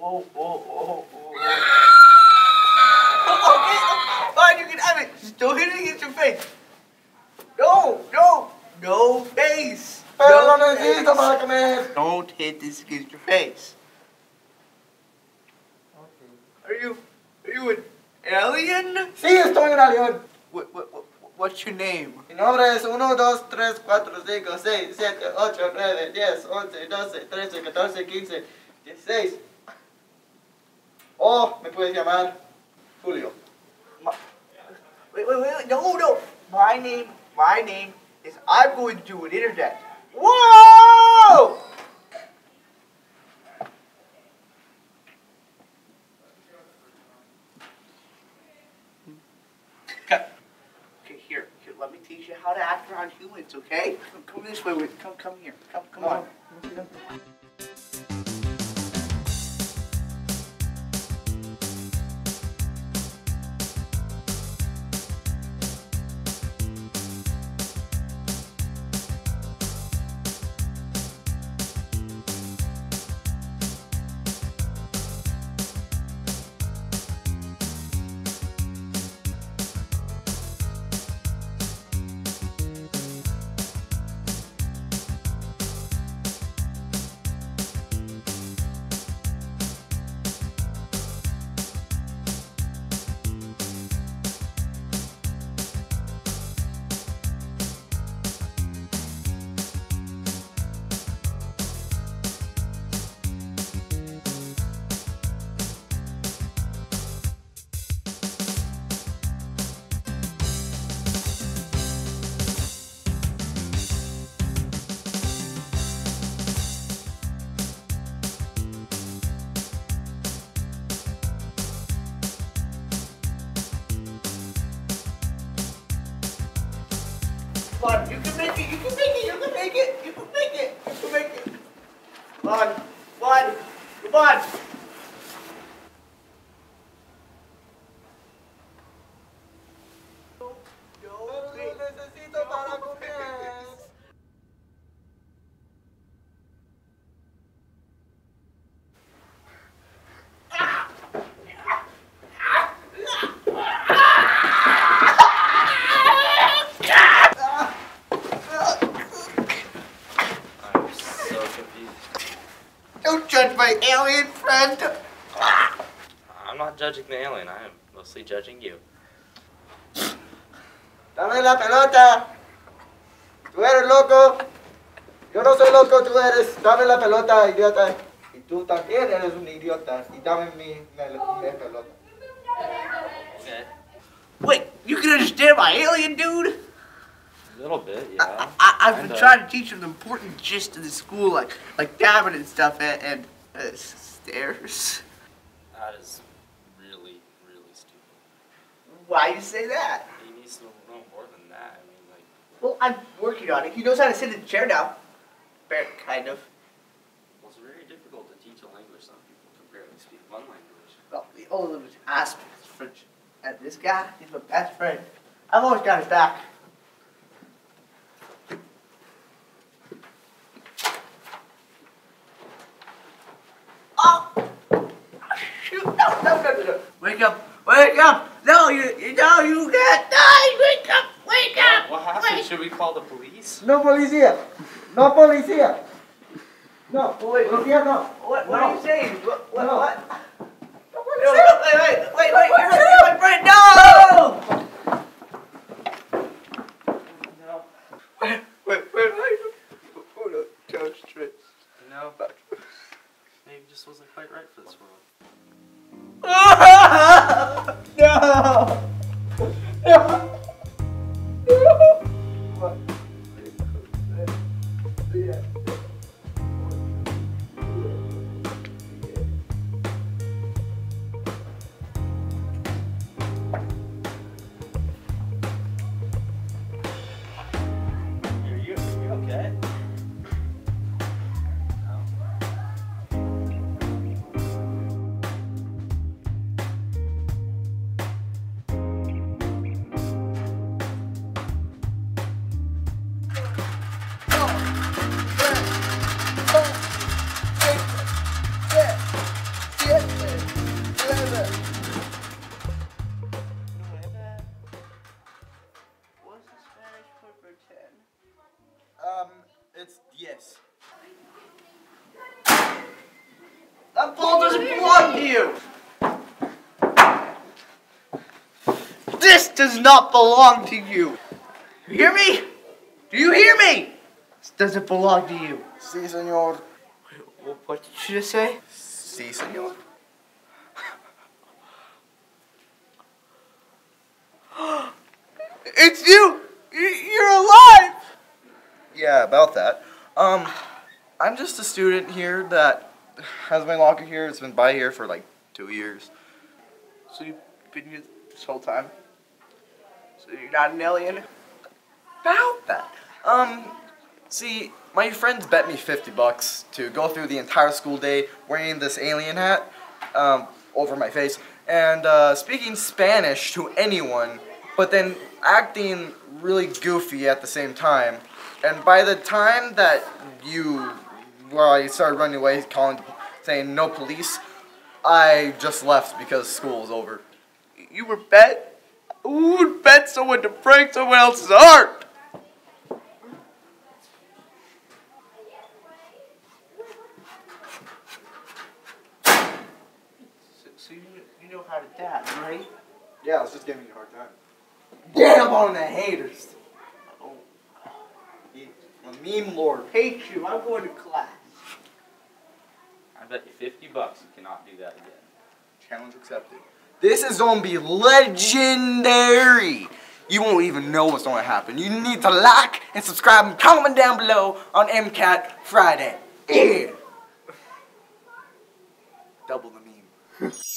whoa, whoa, whoa, whoa. okay, fine, you can have it. Just don't hit it against your face. No, no, no face. Me... Don't hit this against your face. Are you, are you an alien? Sí, estoy un avión. What, what, what, what's your name? Mi nombre es 1, 2, 3, 4, 5, 6, 7, 8, 9, 10, 11, 12, 13, 14, 15, 16. O me puedes llamar Julio. Wait, wait, wait, no, no. My name, my name is I'm going to do an internet. Whoa! Okay, okay, here, here, let me teach you how to act around humans, okay? Come, come this way, wait, come, come here, come, come on. Come you can make it, you can make it, you can make it, you can make it, you can make it. Come on, come on, come on. No, no, Pero lo necesito para comer. I'm so confused. Don't judge my alien friend. I'm not judging the alien. I am mostly judging you. Dame la pelota. Tú eres loco. Yo no soy loco, tú eres. Dame la pelota, idiota. Y tú también eres un idiota. Y dame mi, mi, mi pelota. Okay. Wait, you can understand my alien dude? A little bit, yeah. I, I've been trying to teach him the important gist of the school, like like dabbing and stuff, and, and uh, stairs. That is really, really stupid. Why do you say that? He needs to know more than that. I mean, like, Well, I'm working on it. He knows how to sit in the chair now. Fair, kind of. well, it's very difficult to teach a language some people can barely speak one language. Well, the only limit I speak is French. And this guy, he's my best friend. I've always got his back. Oh! Shoot! No, no, no, no, no. Wake up! Wake up! No, you, you, no, you can't die! Wake up! Wake up! What happened? Wake- Should we call the police? No policía. No policía. No. Wait. Policía no. What, what No. are you saying? What, what, No. what? No No, policía. no, wait, wait, wait, wait, you're, you're my friend, no! No. Wait, wait, wait, wait. Hold on, Judge Trish. No. Maybe just wasn't quite right for this world. This does not belong to you. You hear me? Do you hear me? This doesn't belong to you. Si, senor. Wh- What did you just say? Si, senor. It's you. You're alive. Yeah, about that. Um, I'm just a student here that has my locker here. It's been by here for like two years. So you've been here this whole time? So you're not an alien? About that. Um, see, my friends bet me 50 bucks to go through the entire school day wearing this alien hat um, over my face and uh, speaking Spanish to anyone, but then acting really goofy at the same time. And by the time that you, well, I started running away, calling, saying no police, I just left because school was over. You were bet? Who would bet someone to break someone else's heart? So, so you, you know how to dab, right? Yeah, I was just giving you a hard time. Damn on the haters. Oh, A meme lord. hate you. I'm going to class. I bet you 50 bucks you cannot do that again. Challenge accepted. This is gonna be legendary. You won't even know what's gonna happen. You need to like and subscribe and comment down below on MCAT Friday. Yeah. Double the meme.